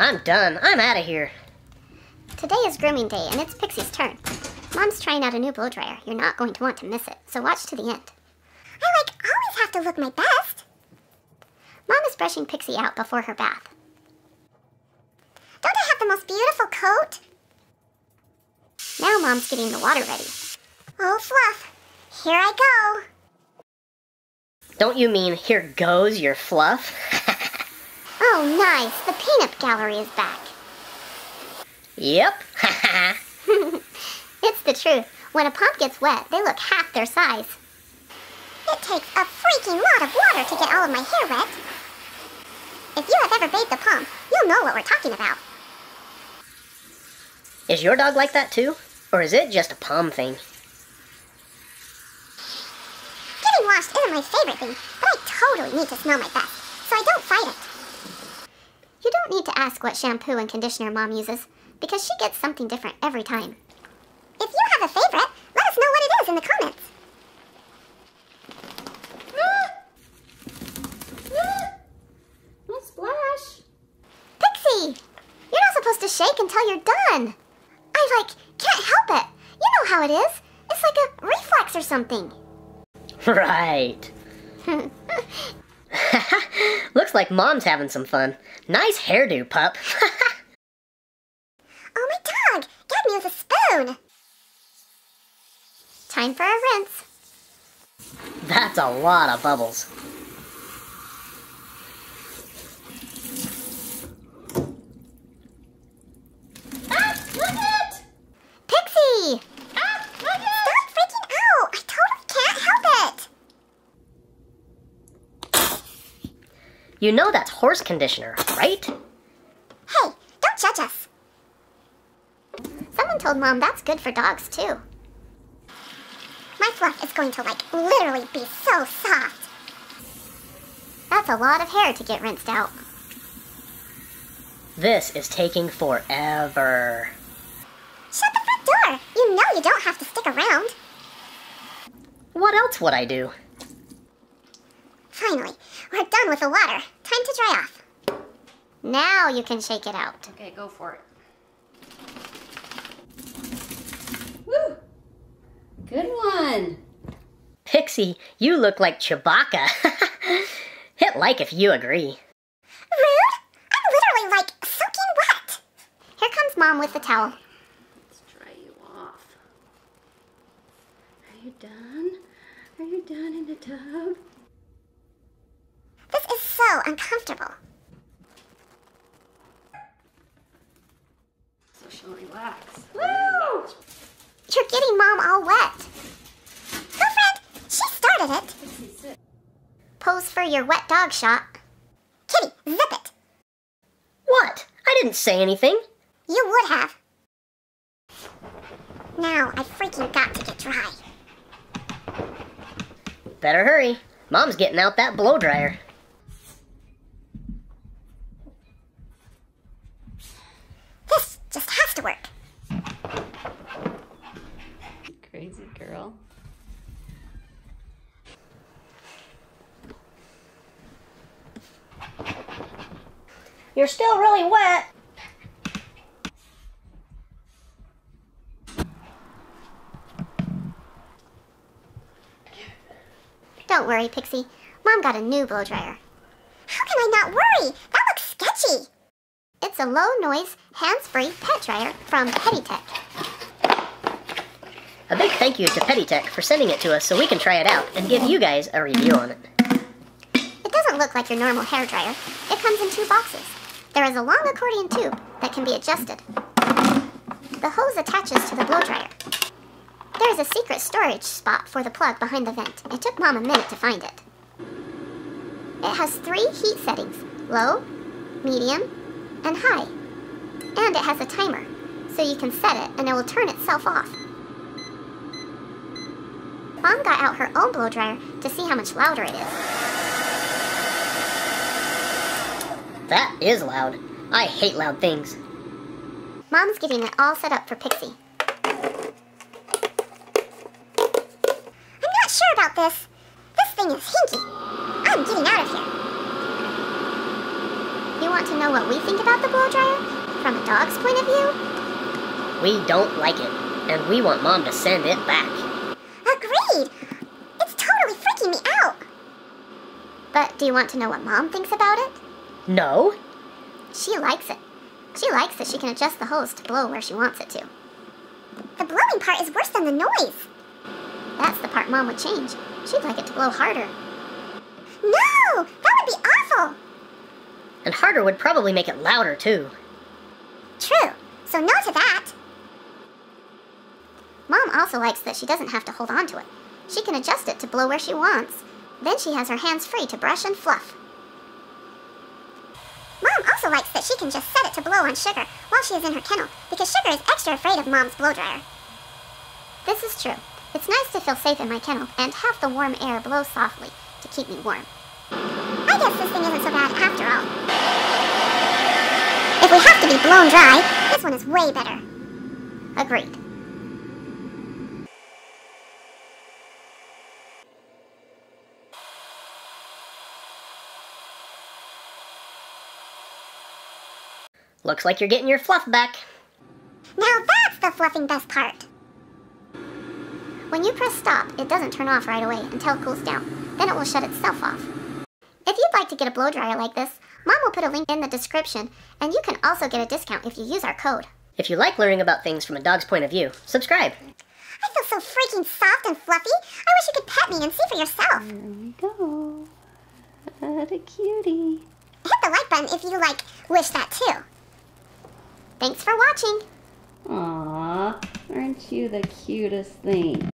I'm done. I'm out of here. Today is grooming day, and it's Pixie's turn. Mom's trying out a new blow dryer. You're not going to want to miss it, so watch to the end. I like always have to look my best. Mom is brushing Pixie out before her bath. Don't I have the most beautiful coat? Now Mom's getting the water ready. Oh, Fluff, here I go. Don't you mean here goes your fluff? Oh, nice. The peanut gallery is back. yep. It's the truth. When a pom gets wet, they look half their size. It takes a freaking lot of water to get all of my hair wet. If you have ever bathed a pom, you'll know what we're talking about. is your dog like that too? Or is it just a pom thing? Getting washed isn't my favorite thing, but I totally need to smell my best, so I don't fight it. You don't need to ask what shampoo and conditioner Mom uses, because she gets something different every time. If you have a favorite, let us know what it is in the comments. No splash. Pixie! You're not supposed to shake until you're done. I, like, can't help it. You know how it is. It's like a reflex or something. Right. Looks like mom's having some fun. Nice hairdo, pup. Oh, my dog! Gag me with a spoon! Time for a rinse. That's a lot of bubbles. Ah, look it! Pixie! Ah, look Stop freaking out! I totally can't help it! You know that's horse conditioner, right? Hey, don't judge us. Someone told Mom that's good for dogs, too. My fluff is going to, like, literally be so soft. That's a lot of hair to get rinsed out. This is taking forever. Shut the front door! You know you don't have to stick around. What else would I do? Finally, we're done with the water. Time to dry off. Now you can shake it out. Okay, go for it. Woo! Good one. Pixie, you look like Chewbacca. Hit like if you agree. Rude? I'm literally, like, soaking wet. Here comes Mom with the towel. Let's dry you off. Are you done? Are you done in the tub? This is so uncomfortable. So she'll relax. Woo! You're getting Mom all wet. Girlfriend, she started it. Pose for your wet dog shot. Kitty, zip it. What? I didn't say anything. You would have. Now I freaking got to get dry. Better hurry. Mom's getting out that blow dryer. This just has to work. Crazy girl. You're still really wet. Don't worry, Pixie. Mom got a new blow dryer. How can I not worry? That looks sketchy. It's a low noise, hands free pet dryer from Petietec. A big thank you to Petietec for sending it to us so we can try it out and give you guys a review on it. It doesn't look like your normal hair dryer. It comes in two boxes. There is a long accordion tube that can be adjusted. The hose attaches to the blow dryer. There is a secret storage spot for the plug behind the vent. It took Mom a minute to find it. It has three heat settings low, medium, and high. And it has a timer, so you can set it and it will turn itself off. Mom got out her own blow dryer to see how much louder it is. That is loud. I hate loud things. Mom's getting it all set up for Pixie. I'm not sure about this. This thing is hinky. I'm getting out of here. You want to know what we think about the blow dryer? From a dog's point of view? We don't like it, and we want Mom to send it back. Agreed! It's totally freaking me out! But do you want to know what Mom thinks about it? No? She likes it. She likes that she can adjust the hose to blow where she wants it to. The blowing part is worse than the noise. That's the part Mom would change. She'd like it to blow harder. No! That would be awful! And harder would probably make it louder, too. True. So no to that. Mom also likes that she doesn't have to hold on to it. She can adjust it to blow where she wants. Then she has her hands free to brush and fluff. Likes that she can just set it to blow on Sugar while she is in her kennel because Sugar is extra afraid of Mom's blow dryer. This is true. It's nice to feel safe in my kennel and have the warm air blow softly to keep me warm. I guess this thing isn't so bad after all. If we have to be blown dry, this one is way better. Agreed. Looks like you're getting your fluff back. Now that's the fluffing best part. When you press stop, it doesn't turn off right away until it cools down. Then it will shut itself off. If you'd like to get a blow dryer like this, Mom will put a link in the description, and you can also get a discount if you use our code. If you like learning about things from a dog's point of view, subscribe. I feel so freaking soft and fluffy. I wish you could pet me and see for yourself. There we go. What a cutie. Hit the like button if you like wish that too. Thanks for watching! Aw, aren't you the cutest thing?